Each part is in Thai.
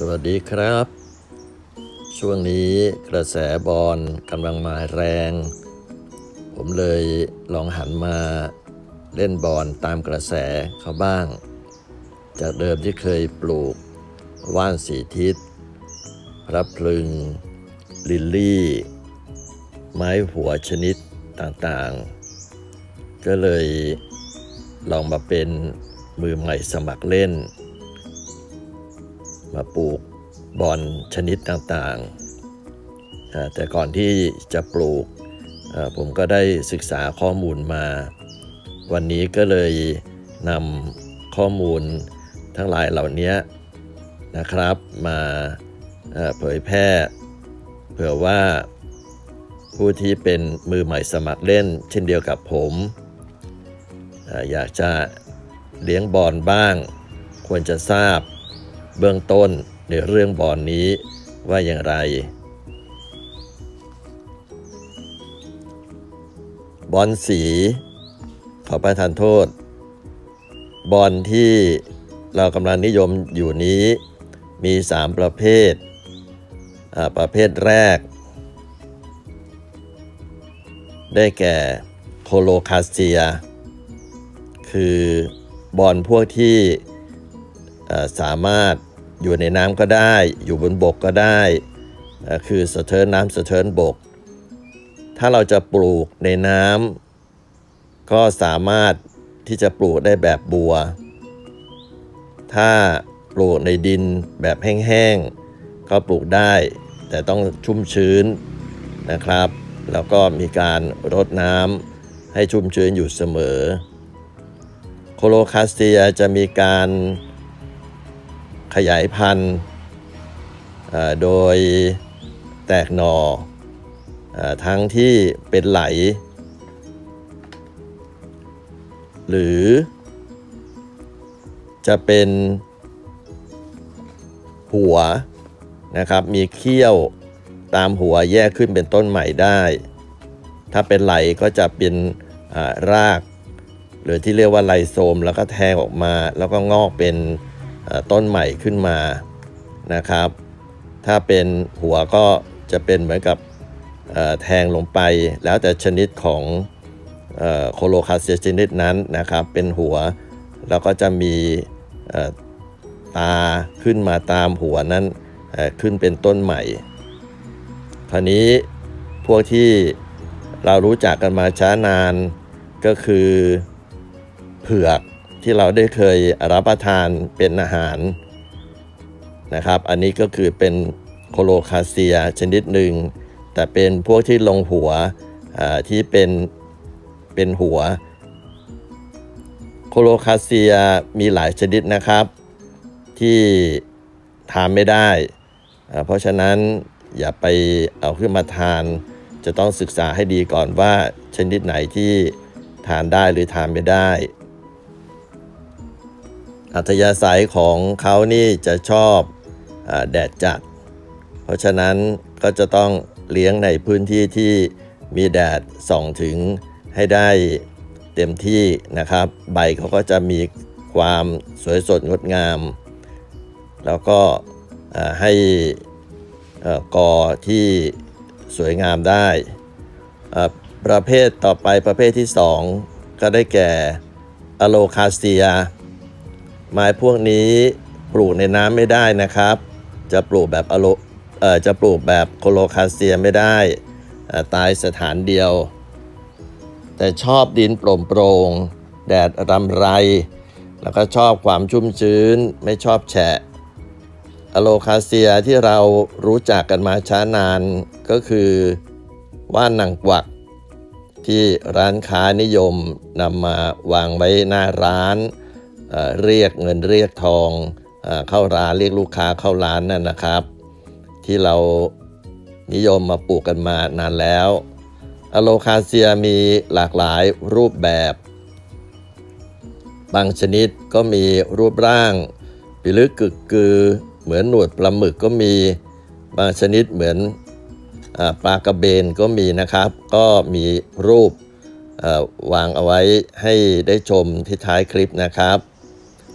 สวัสดีครับ ช่วงนี้กระแสบอลกำลังมาแรง ผมเลยลองหันมาเล่นบอลตามกระแสเขาบ้าง จากเดิมที่เคยปลูกว่านสีทิศพระพลึง ลิลลี่ ไม้หัวชนิดต่างๆ ก็เลยลองมาเป็นมือใหม่สมัครเล่น มาปลูกบอลชนิดต่างๆ แต่ก่อนที่จะปลูกผมก็ได้ศึกษาข้อมูลมา วันนี้ก็เลยนำข้อมูลทั้งหลายเหล่านี้นะครับมาเผยแพร่เผื่อว่าผู้ที่เป็นมือใหม่สมัครเล่นเช่นเดียวกับผม อยากจะเลี้ยงบอลบ้าง ควรจะทราบ เบื้องต้นในเรื่องบอลนี้ว่าอย่างไร บอลสี ขอประทานโทษ บอลที่เรากำลังนิยมอยู่นี้มี 3 ประเภท ประเภทแรก ได้แก่โคโลคาเซีย คือบอลพวกที่ สามารถอยู่ในน้ำก็ได้ อยู่บนบกก็ได้ คือสะเทินน้ำสะเทินบก ถ้าเราจะปลูกในน้ำก็สามารถที่จะปลูกได้แบบบัว ถ้าปลูกในดินแบบแห้งๆ ก็ปลูกได้ แต่ต้องชุ่มชื้นนะครับ แล้วก็มีการรดน้ำให้ชุ่มชื้นอยู่เสมอ โคโลคาสเตียจะมีการ ขยายพันธุ์โดยแตกหนอ่อทั้งที่เป็นไหล หรือจะเป็นหัวนะครับ มีเขี้ยวตามหัวแยกขึ้นเป็นต้นใหม่ได้ ถ้าเป็นไหลก็จะเป็นราก หรือที่เรียกว่าไลโซมแล้วก็แทงออกมาแล้วก็งอกเป็น ต้นใหม่ขึ้นมานะครับ ถ้าเป็นหัวก็จะเป็นเหมือนกับแทงลงไปแล้วแต่ชนิดของโคโลคาเซียชนิดนั้นนะครับ เป็นหัวแล้วก็จะมีตาขึ้นมาตามหัวนั้นขึ้นเป็นต้นใหม่ คราวนี้พวกที่เรารู้จักกันมาช้านานก็คือเผือก ที่เราได้เคยรับประทานเป็นอาหารนะครับ อันนี้ก็คือเป็นโคโลคาเซียชนิดหนึ่ง แต่เป็นพวกที่ลงหัวที่เป็นเป็นหัว โคโลคาเซียมีหลายชนิดนะครับ ที่ทานไม่ได้ เพราะฉะนั้นอย่าไปเอาขึ้นมาทาน จะต้องศึกษาให้ดีก่อนว่าชนิดไหนที่ทานได้หรือทานไม่ได้ อัธยาศัยของเขานี่จะชอบอแดดจัด เพราะฉะนั้นก็จะต้องเลี้ยงในพื้นที่ที่มีแดดส่องถึงให้ได้เต็มที่นะครับ ใบเขาก็จะมีความสวยสดงดงาม แล้วก็ให้เอ่อกอที่สวยงามได้ประเภทต่อไปประเภทที่ 2 ก็ได้แก่อโลคาเซีย ไม้พวกนี้ปลูกในน้ำไม่ได้นะครับ จะปลูกแบบอะโลเอ่อจะปลูกแบบโคโลคาเซียไม่ได้ตายสถานเดียว แต่ชอบดินโปร่งโปร่งแดดรำไร แล้วก็ชอบความชุ่มชื้นไม่ชอบแฉะอะโลคาเซียที่เรารู้จักกันมาช้านานก็คือว่านนางกวัก ที่ร้านค้านิยมนำมาวางไว้หน้าร้าน เรียกเงินเรียกทองเข้าร้านเรียกลูกค้าเข้าร้านนั่นนะครับ ที่เรานิยมมาปลูกกันมานานแล้วอะโลคาเซียมีหลากหลายรูปแบบ บางชนิดก็มีรูปร่างปิลึกกึกกือ เหมือนหนวดปลาหมึกก็มีบางชนิดเหมือนอปลากระเบนก็มีนะครับ ก็มีรูปวางเอาไว้ให้ได้ชมที่ท้ายคลิปนะครับ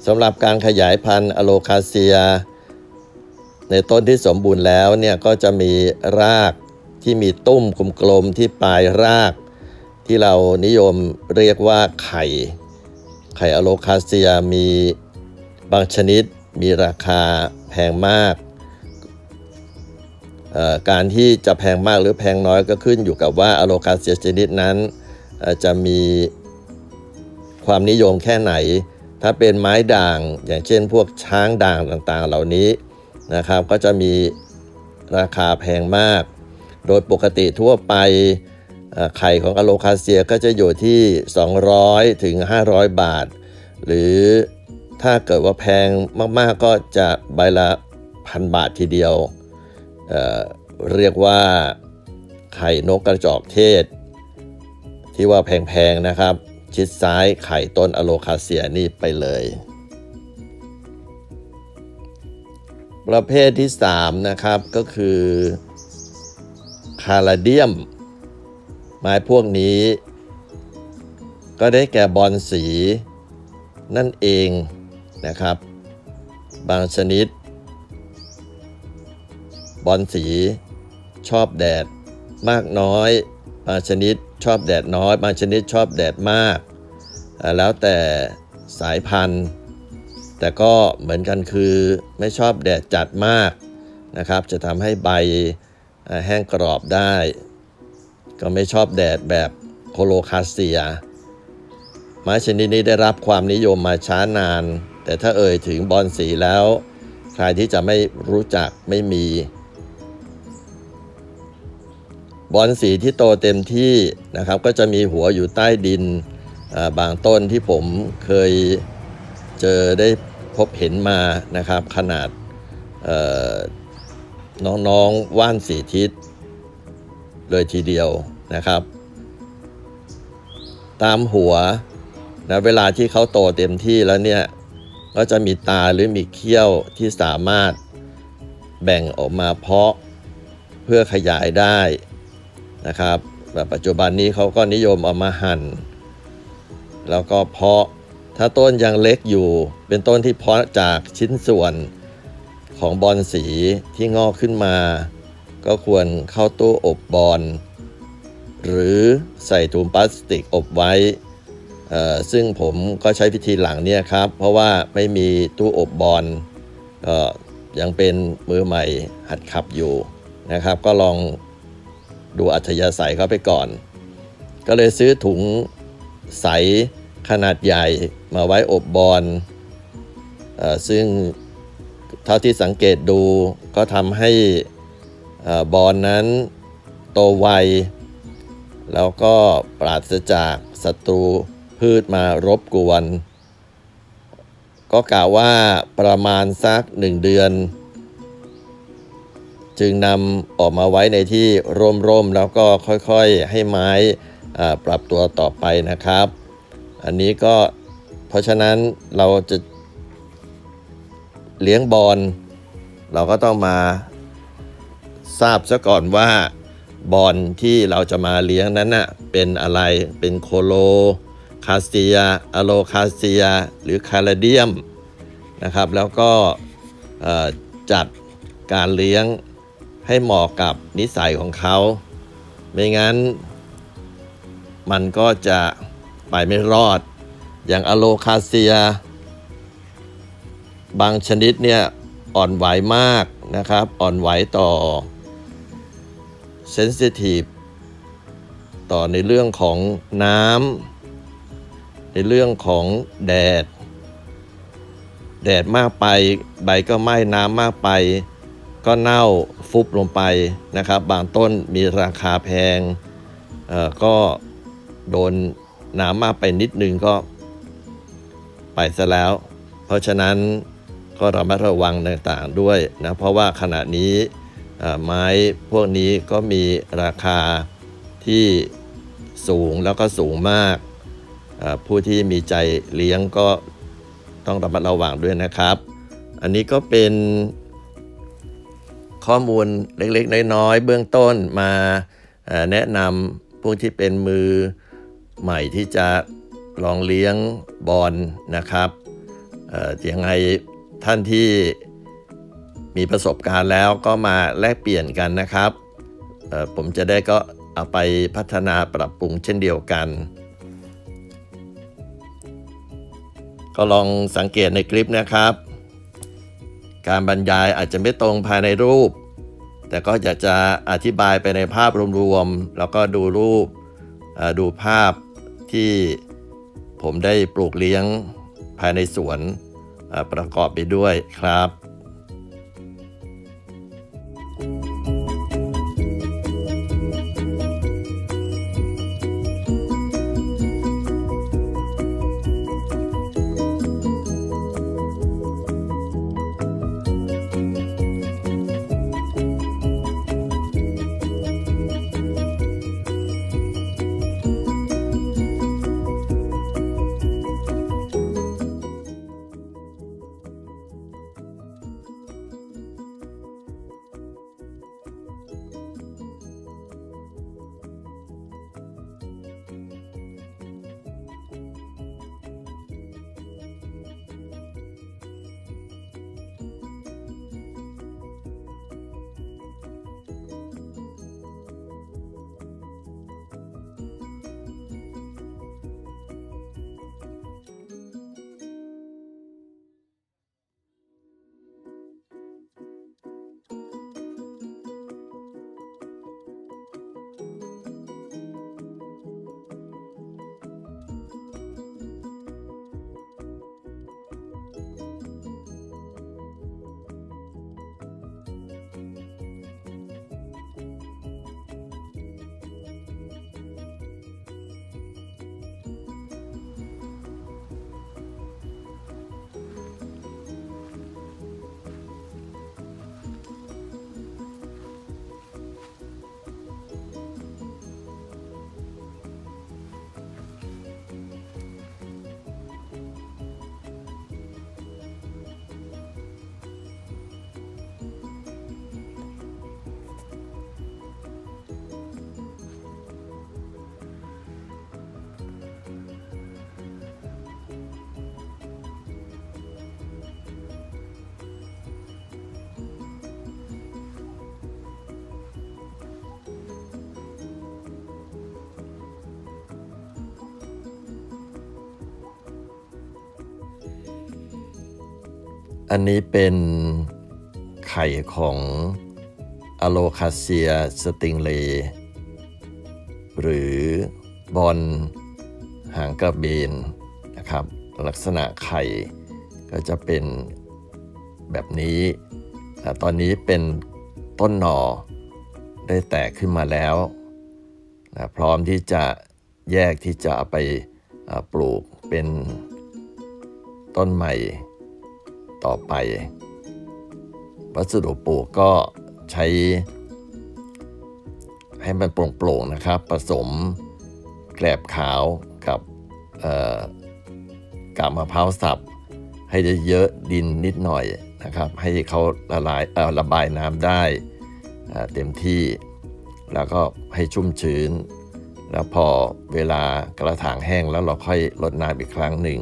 สำหรับการขยายพันธุ์ Alocasia ในต้นที่สมบูรณ์แล้วเนี่ยก็จะมีรากที่มีตุ้มกลมๆที่ปลายราก ที่เรานิยมเรียกว่าไข่ ไข่ Alocasia มีบางชนิดมีราคาแพงมาก การที่จะแพงมากหรือแพงน้อยก็ขึ้นอยู่กับว่าอะโลคาเซียชนิดนั้นจะมีความนิยมแค่ไหน ถ้าเป็นไม้ด่างอย่างเช่นพวกช้างด่างต่างๆ เหล่านี้นะครับก็จะมีราคาแพงมาก โดยปกติทั่วไปไข่ของอะโลคาเซียก็จะอยู่ที่ 200 ถึง 500 บาท หรือถ้าเกิดว่าแพงมากๆก็จะใบละพันบาททีเดียวเเรียกว่าไข่นกกระจอกเทศ ที่ว่าแพงๆนะครับ ชิดซ้ายไข่ต้นอะโลคาเซียนี่ไปเลย ประเภทที่ 3 นะครับก็คือคาราเดียม ไม้พวกนี้ ก็ได้แก่บอลสี นั่นเองนะครับ บางชนิด บอลสีชอบแดดมากน้อย บางชนิด ชอบแดดน้อย บางชนิดชอบแดดมาก แล้วแต่สายพันธุ์ แต่ก็เหมือนกันคือไม่ชอบแดดจัดมากนะครับ จะทำให้ใบแห้งกรอบได้ ก็ไม่ชอบแดดแบบโคโลคาเซีย ไม้ชนิดนี้ได้รับความนิยมมาช้านาน แต่ถ้าเอ่ยถึงบอลสีแล้ว ใครที่จะไม่รู้จักไม่มี บอลสีที่โตเต็มที่นะครับ ก็จะมีหัวอยู่ใต้ดินบางต้นที่ผมเคยเจอได้พบเห็นมานะครับ ขนาดน้องๆว่านสีทิศเลยทีเดียวนะครับ ตามหัวนะเวลาที่เขาโตเต็มที่แล้วเนี่ยก็จะมีตาหรือมีเขี้ยวที่สามารถแบ่งออกมาเพาะเพื่อขยายได้ นะครับแบบปัจจุบันนี้เขาก็นิยมเอามาหั่น แล้วก็เพาะถ้าต้นยังเล็กอยู่ เป็นต้นที่เพาะจากชิ้นส่วนของบอลสีที่งอกขึ้นมา ก็ควรเข้าตู้อบบอลหรือใส่ถุงพลาสติกอบไว้ ซึ่งผมก็ใช้พิธีหลังเนี่ยครับ เพราะว่าไม่มีตู้อบบอลก็ยังเป็นมือใหม่หัดขับอยู่นะครับ ก็ลอง ดูอัธยาศัยเขาไปก่อน ก็เลยซื้อถุงใสขนาดใหญ่มาไว้อบบอลซึ่งเท่าที่สังเกตดูก็ทำให้บอลนั้นโตไว แล้วก็ปราศจากศัตรูพืชมารบกวน ก็กล่าวว่าประมาณสักหนึ่งเดือน จึงนำออกมาไว้ในที่ร่มๆแล้วก็ค่อยๆให้ไม้ปรับตัวต่อไปนะครับ อันนี้ก็เพราะฉะนั้นเราจะเลี้ยงบอนเราก็ต้องมาทราบซะก่อนว่าบอนที่เราจะมาเลี้ยงนั้นน่ะเป็นอะไรเป็น Colocasia Alocasia หรือ Caladium นะครับ แล้วก็จัดการเลี้ยง ให้เหมาะกับนิสัยของเขา ไม่งั้น มันก็จะไปไม่รอด อย่างอะโลคาเซีย บางชนิดเนี่ยอ่อนไหวมากนะครับ อ่อนไหวต่อเซนซิทีฟต่อในเรื่องของน้ำในเรื่องของแดด แดดมากไป ใบก็ไหม้น้ำมากไป ก็เน่าฟุบลงไปนะครับ บางต้นมีราคาแพงก็โดนน้ำมากไปนิดนึงก็ไปซะแล้ว เพราะฉะนั้นก็ระมัดระวังต่างๆด้วยนะเพราะว่าขณะนี้ไม้พวกนี้ก็มีราคาที่สูงแล้วก็สูงมาก ผู้ที่มีใจเลี้ยงก็ต้องระมัดระวังด้วยนะครับ อันนี้ก็เป็น ข้อมูลเล็กๆ น้อยๆ เบื้องต้นมาแนะนำผู้ที่เป็นมือใหม่ที่จะลองเลี้ยงบอลนะครับยังไงท่านที่มีประสบการณ์แล้วก็มาแลกเปลี่ยนกันนะครับ ผมจะได้ก็เอาไปพัฒนาปรับปรุงเช่นเดียวกัน ก็ลองสังเกตในคลิปนะครับ การบรรยายอาจจะไม่ตรงภายในรูป แต่ก็อยากจะอธิบายไปในภาพรวมๆแล้วก็ดูรูปดูภาพที่ผมได้ปลูกเลี้ยงภายในสวนประกอบไปด้วยครับ อันนี้เป็นไข่ของอโลคาเซียสติงเล หรือบอลหางกระเบนนะครับ ลักษณะไข่ก็จะเป็นแบบนี้ ตอนนี้เป็นต้นหน่อได้แตกขึ้นมาแล้วนะพร้อมที่จะแยกที่จะไปปลูกเป็นต้นใหม่ ต่อไป วัสดุปลูกก็ใช้ ให้มันโปร่งๆนะครับ ผสมแกลบขาวกับกาบมะพร้าวสับ ให้เยอะดินนิดหน่อยนะครับ ให้เขาละลายระบายน้ำได้เต็มที่แล้วก็ให้ชุ่มชื้น แล้วพอเวลากระถางแห้งแล้วเราค่อยรดน้ำอีกครั้งหนึ่ง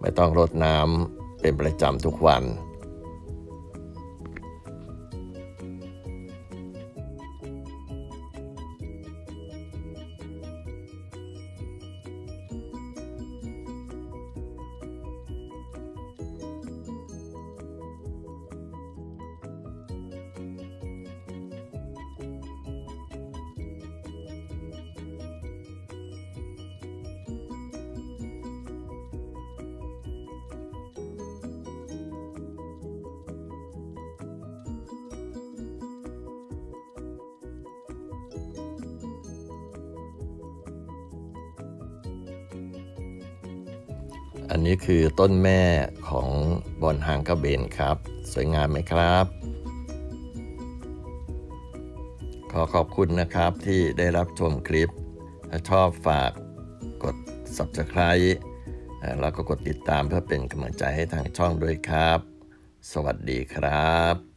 ไม่ต้องรดน้ำ เป็นประจำทุกวัน อันนี้คือต้นแม่ของบอนหางกระเบนครับ สวยงามไหมครับ ขอขอบคุณนะครับที่ได้รับชมคลิป ถ้าชอบฝากกด subscribe แล้วก็กดติดตามเพื่อเป็นกำลังใจให้ทางช่องด้วยครับ สวัสดีครับ